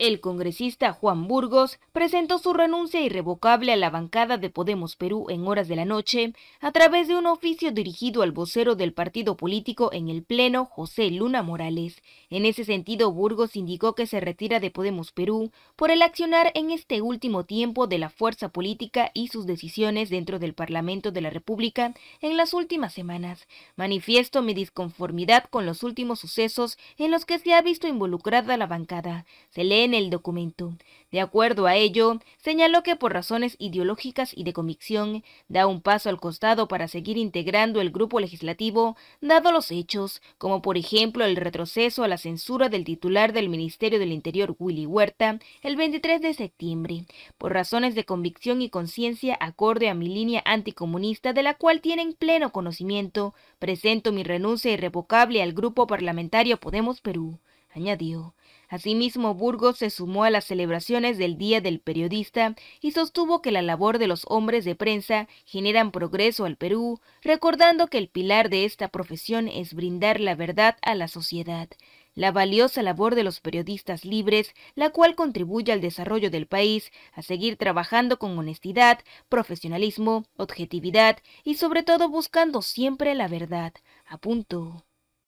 El congresista Juan Burgos presentó su renuncia irrevocable a la bancada de Podemos Perú en horas de la noche a través de un oficio dirigido al vocero del partido político en el Pleno, José Luna Morales. En ese sentido, Burgos indicó que se retira de Podemos Perú por el accionar en este último tiempo de la fuerza política y sus decisiones dentro del Parlamento de la República en las últimas semanas. Manifiesto mi disconformidad con los últimos sucesos en los que se ha visto involucrada la bancada. Se lee el documento. De acuerdo a ello, señaló que por razones ideológicas y de convicción da un paso al costado para seguir integrando el grupo legislativo, dado los hechos, como por ejemplo el retroceso a la censura del titular del Ministerio del Interior Willy Huerta el 23 de septiembre, por razones de convicción y conciencia acorde a mi línea anticomunista de la cual tienen pleno conocimiento, presento mi renuncia irrevocable al grupo parlamentario Podemos Perú, añadió. Asimismo, Burgos se sumó a las celebraciones del Día del Periodista y sostuvo que la labor de los hombres de prensa generan progreso al Perú, recordando que el pilar de esta profesión es brindar la verdad a la sociedad la valiosa labor de los periodistas libres, la cual contribuye al desarrollo del país, a seguir trabajando con honestidad, profesionalismo, objetividad y sobre todo buscando siempre la verdad. Apunto.